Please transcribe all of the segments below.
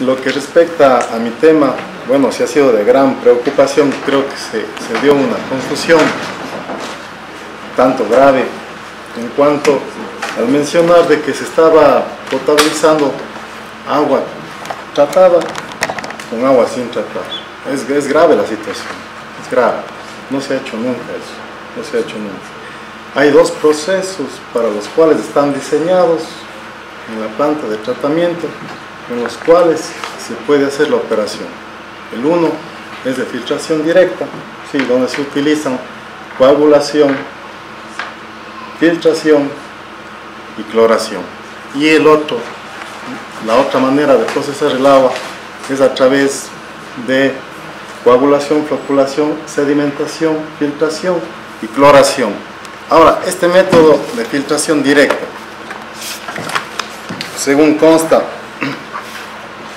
Lo que respecta a mi tema, bueno, si ha sido de gran preocupación, creo que se, dio una confusión tanto grave en cuanto al mencionar de que se estaba potabilizando agua tratada con agua sin tratar. Es, es grave la situación, es grave. No se ha hecho nunca eso, no se ha hecho nunca. Hay dos procesos para los cuales están diseñados en la planta de tratamiento, en los cuales se puede hacer la operación. El uno es de filtración directa, ¿sí? donde se utilizan coagulación, filtración y cloración. Y el otro, la otra manera de procesar el agua es a través de coagulación, floculación, sedimentación, filtración y cloración. Ahora, este método de filtración directa, según consta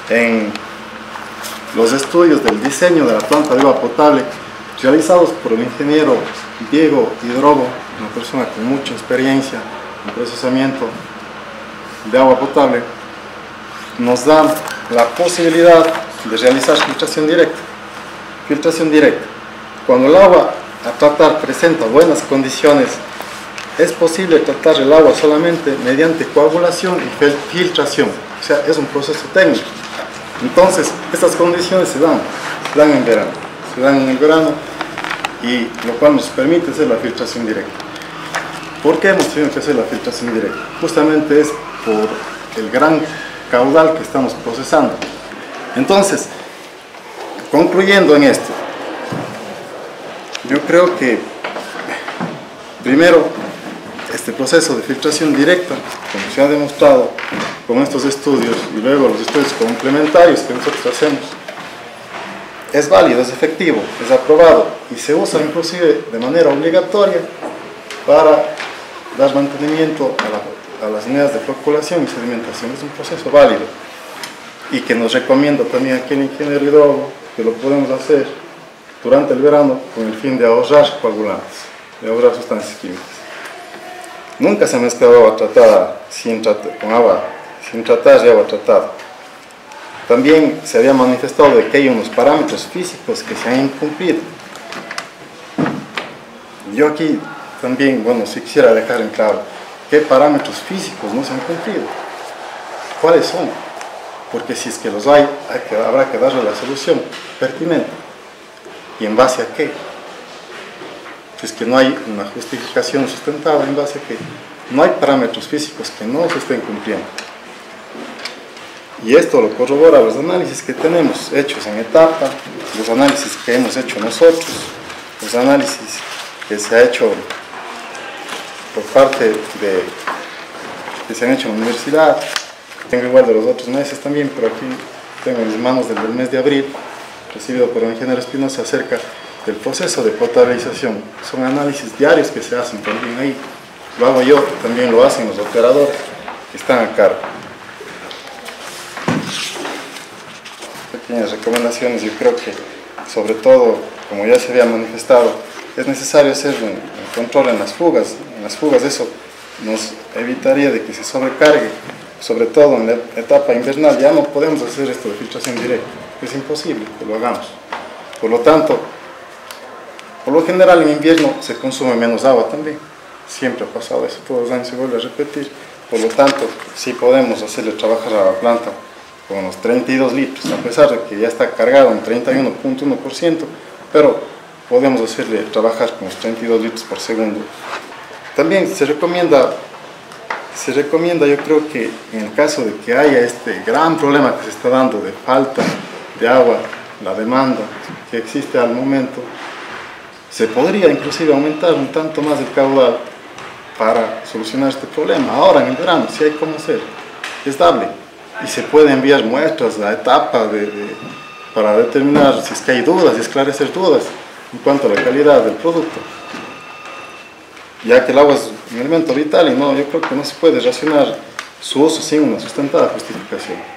en los estudios del diseño de la planta de agua potable realizados por el ingeniero Diego Hidrobo, una persona con mucha experiencia en procesamiento de agua potable, nos da la posibilidad de realizar filtración directa. Filtración directa. Cuando el agua a tratar presenta buenas condiciones, es posible tratar el agua solamente mediante coagulación y filtración. O sea, es un proceso técnico. Entonces, estas condiciones se dan, se dan en verano. Se dan en el verano y lo cual nos permite hacer la filtración directa. ¿Por qué hemos tenido que hacer la filtración directa? Justamente es por el gran caudal que estamos procesando. Entonces, concluyendo en esto, yo creo que primero este proceso de filtración directa, como se ha demostrado con estos estudios y luego los estudios complementarios que nosotros hacemos, es válido, es efectivo, es aprobado y se usa inclusive de manera obligatoria para dar mantenimiento a, las unidades de floculación y sedimentación. Es un proceso válido y que nos recomienda también aquí el ingeniero hidrólogo que lo podemos hacer durante el verano con el fin de ahorrar coagulantes, de ahorrar sustancias químicas. Nunca se agua tratada sin con agua sin tratar y agua tratada. También se había manifestado de que hay unos parámetros físicos que se han incumplido. Yo aquí también, bueno, si quisiera dejar en claro qué parámetros físicos no se han cumplido. ¿Cuáles son? Porque si es que los hay, habrá que darle la solución pertinente. ¿Y en base a qué? Es que no hay una justificación sustentada, ¿en base a qué? No hay parámetros físicos que no se estén cumpliendo. Y esto lo corrobora los análisis que tenemos hechos en etapa, los análisis que hemos hecho nosotros, los análisis que se ha hecho por parte de que se han hecho en la universidad, tengo igual de los otros meses también, pero aquí tengo en mis manos del, mes de abril, recibido por el ingeniero Espinosa acerca del proceso de potabilización. Son análisis diarios que se hacen también ahí. Lo hago yo, también lo hacen los operadores que están a cargo. pequeñas recomendaciones, yo creo que sobre todo, como ya se había manifestado, es necesario hacer un, control en las fugas. En las fugas eso nos evitaría de que se sobrecargue, sobre todo en la etapa invernal. Ya no podemos hacer esto de filtración directa, es imposible que lo hagamos. Por lo tanto, por lo general en invierno se consume menos agua también. Siempre ha pasado eso, todos los años se vuelve a repetir. Por lo tanto, sí podemos hacerle trabajar a la planta con los 32 litros, a pesar de que ya está cargado en 31.1%, pero podemos hacerle trabajar con los 32 litros por segundo. También se recomienda, se recomienda, yo creo que en el caso de que haya este gran problema que se está dando de falta de agua, la demanda que existe al momento, se podría inclusive aumentar un tanto más el caudal para solucionar este problema. Ahora en el verano, si hay cómo hacer, es dable y se puede enviar muestras a etapa de, para determinar si es que hay dudas y esclarecer dudas en cuanto a la calidad del producto. Ya que el agua es un elemento vital y no, yo creo que no se puede racionar su uso sin una sustentada justificación.